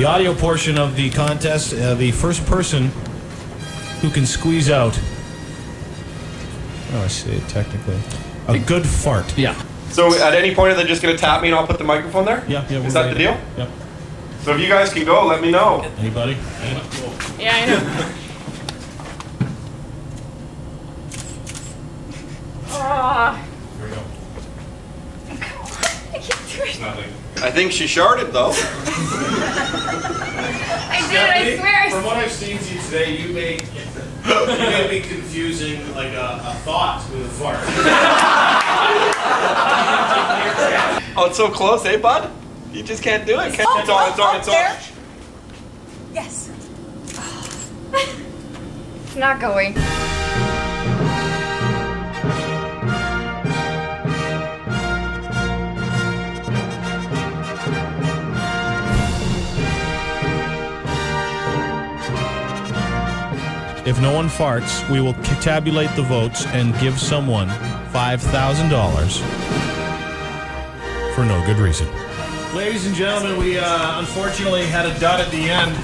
The audio portion of the contest, uh, the first person who can squeeze out. Oh, I see it technically. A good fart. Yeah. So at any point, are they just gonna tap me and I'll put the microphone there? Yeah, yeah. Is that ready. the deal? Yep. So if you guys can go, let me know. Anybody? Yeah, I know. Ah, Here we go. I can't do it. Nothing. I think she sharded though. I did. I swear. From what I've seen to you today, you may you may be confusing like a, a thought with a fart. Oh, it's so close, eh, bud? You just can't do it. Can't- Oh, it's on, it's on, it's there. on. Yes. it's not going. If no one farts, we will c- tabulate the votes and give someone $5,000 for no good reason. Ladies and gentlemen, we uh, unfortunately had a dud at the end.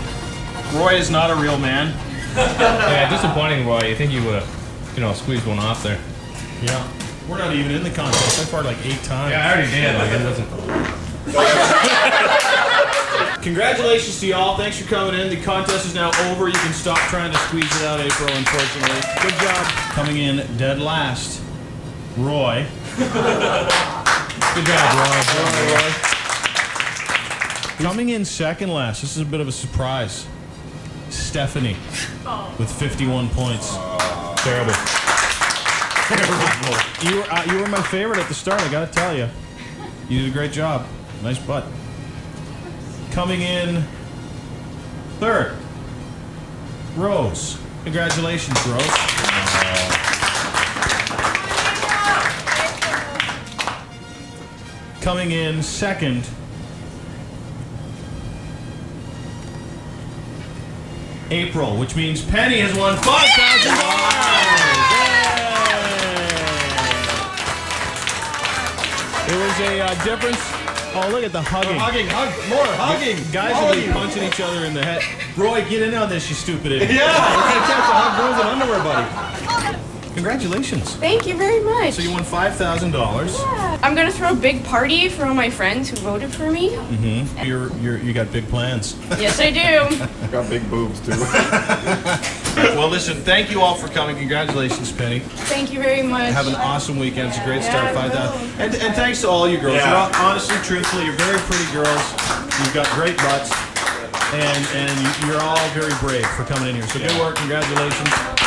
Roy is not a real man. Yeah, disappointing, Roy. You think you would have, you know, squeezed one off there? Yeah. We're not even in the contest. I farted like eight times. Yeah, I already did. Like, it wasn't. Congratulations to y'all. Thanks for coming in. The contest is now over. You can stop trying to squeeze it out, April, unfortunately. Good job. Coming in dead last, Roy. Good job, Roy. Roy. Coming in second last, this is a bit of a surprise. Stephanie with 51 points. Terrible. You were, uh, you were my favorite at the start, I gotta tell you. You did a great job. Nice butt. Coming in third, Rose. Congratulations, Rose. Coming in second, April, which means Penny has won five thousand dollars. It was a uh, difference. Oh, look at the hugging. Hugging, hug, more hugging. Guys will be punching each other in the head. Roy, get in on this, you stupid idiot. Yeah, we're gonna catch a hug, girls in underwear, buddy. Congratulations. Thank you very much. So you won $5,000. Yeah. I'm gonna throw a big party for all my friends who voted for me. Mm-hmm. You're, you're, you got big plans. Yes, I do. I got big boobs too. well, listen, thank you all for coming. Congratulations, Penny. Thank you very much. Have an awesome weekend. It's a great start. Yeah, I 5,000. And, and thanks to all you girls. Yeah. You're all, honestly, truthfully, you're very pretty girls. You've got great butts. And, and you, you're all very brave for coming in here. So good work. Congratulations.